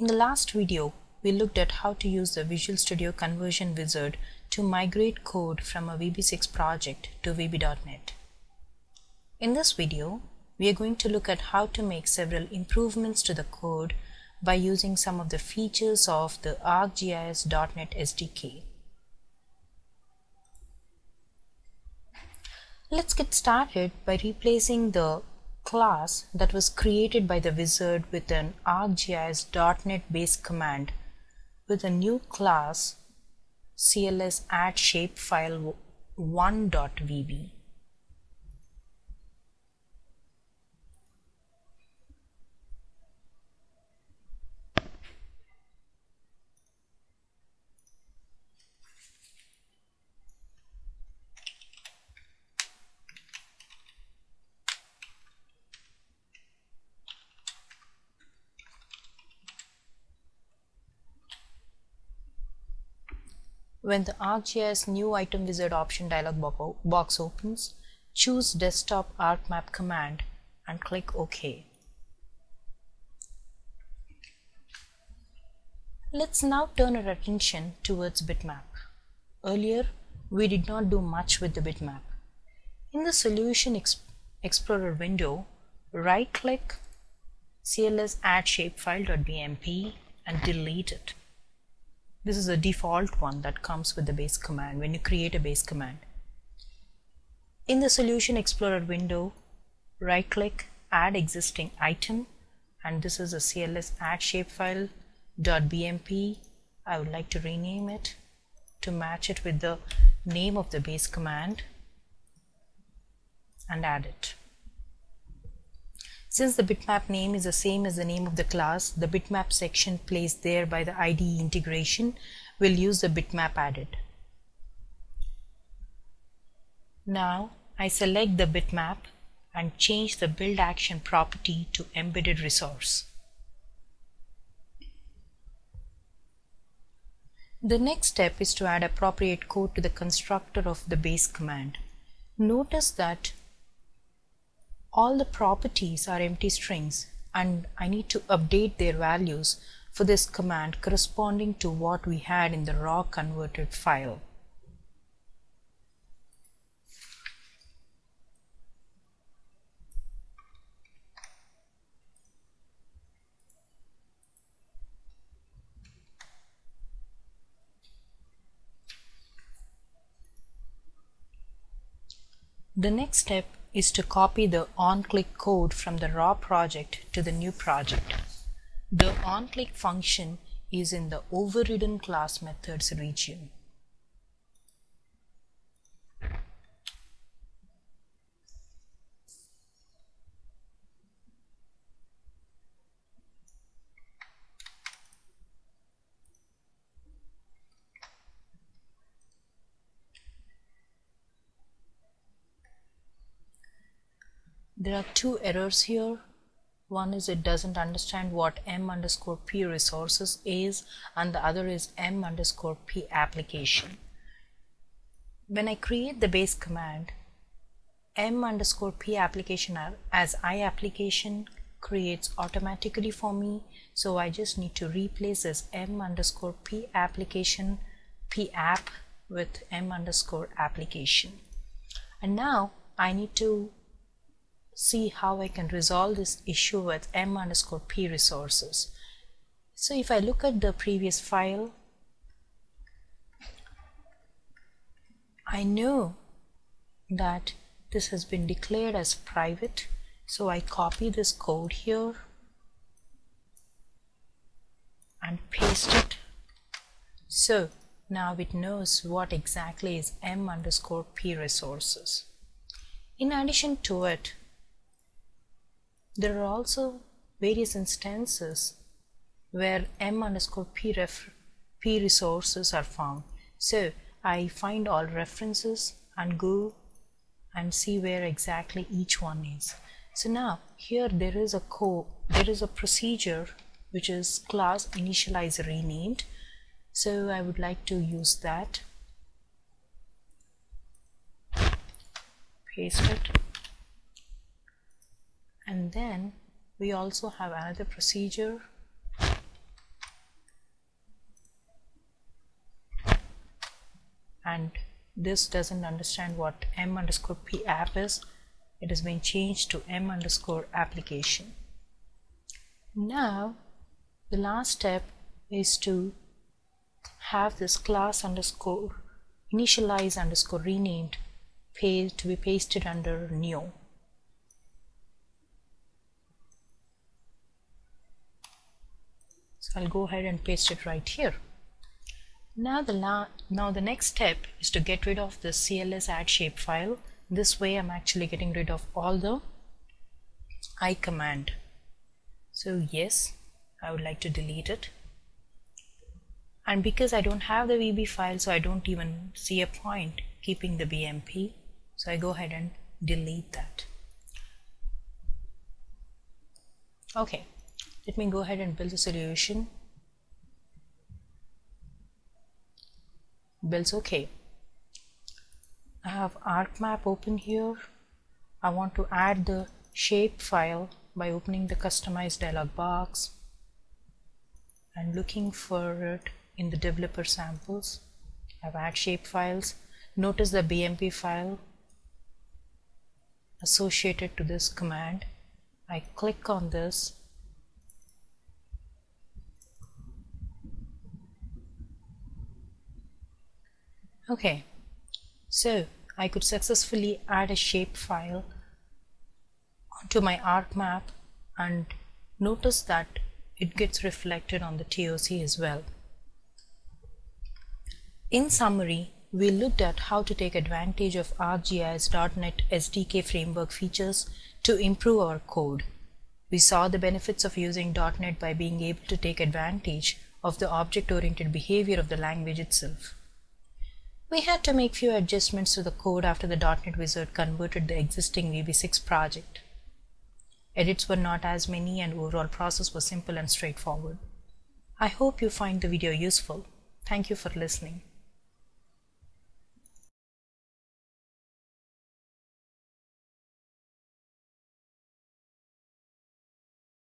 In the last video, we looked at how to use the Visual Studio Conversion Wizard to migrate code from a VB6 project to VB.NET. In this video, we are going to look at how to make several improvements to the code by using some of the features of the ArcGIS.NET SDK. Let's get started by replacing the class that was created by the wizard with an ArcGIS.NET base command with a new class cls add shapefile1.vb. When the ArcGIS New Item Wizard option dialog box opens, choose Desktop ArcMap command and click OK. Let's now turn our attention towards bitmap. Earlier, we did not do much with the bitmap. In the Solution Explorer window, right-click cls add shapefile.bmp and delete it. This is a default one that comes with the base command when you create a base command. In the Solution Explorer window, right click, add existing item, and this is a CLS add shapefile.bmp. I would like to rename it to match it with the name of the base command and add it. Since the bitmap name is the same as the name of the class, the bitmap section placed there by the IDE integration will use the bitmap added. Now I select the bitmap and change the build action property to embedded resource. The next step is to add appropriate code to the constructor of the base command. Notice that all the properties are empty strings and I need to update their values for this command corresponding to what we had in the raw converted file. The next step is to copy the onClick code from the raw project to the new project. The onClick function is in the overridden class methods region. There are two errors here. One is it doesn't understand what m underscore p resources is and the other is m underscore p application. When I create the base command m underscore p application as i application creates automatically for me. So I just need to replace this m underscore p application p app with m underscore application. And now I need to see how I can resolve this issue with m underscore p resources. So if I look at the previous file, I know that this has been declared as private. So I copy this code here and paste it. So now it knows what exactly is m underscore p resources. In addition to it, there are also various instances where m underscore p, ref p resources are found. So I find all references and go and see where exactly each one is. So now here there is a co there is a procedure which is class initialize renamed. So I would like to use that. Paste it and then we also have another procedure. And this doesn't understand what m underscore p app is. It has been changed to m underscore application. Now the last step is to have this class underscore initialize underscore renamed to be pasted under new. So I'll go ahead and paste it right here. Now the now the next step is to get rid of the cls add shapefile this way I'm actually getting rid of all the i command. So yes I would like to delete it. And because I don't have the VB file so I don't even see a point keeping the BMP so I go ahead and delete that. Okay let me go ahead and build the solution. Builds okay. I have ArcMap open here. I want to add the shape file by opening the customize dialog box and looking for it in the developer samples. I've add shape files. Notice the BMP file associated to this command. I click on this okay so I could successfully add a shape file onto my ArcMap and notice that it gets reflected on the TOC as well. In summary, we looked at how to take advantage of ArcGIS.NET SDK framework features to improve our code. We saw the benefits of using .NET by being able to take advantage of the object-oriented behavior of the language itself. We had to make few adjustments to the code after the .NET Wizard converted the existing VB6 project. Edits were not as many and overall process was simple and straightforward. I hope you find the video useful. Thank you for listening.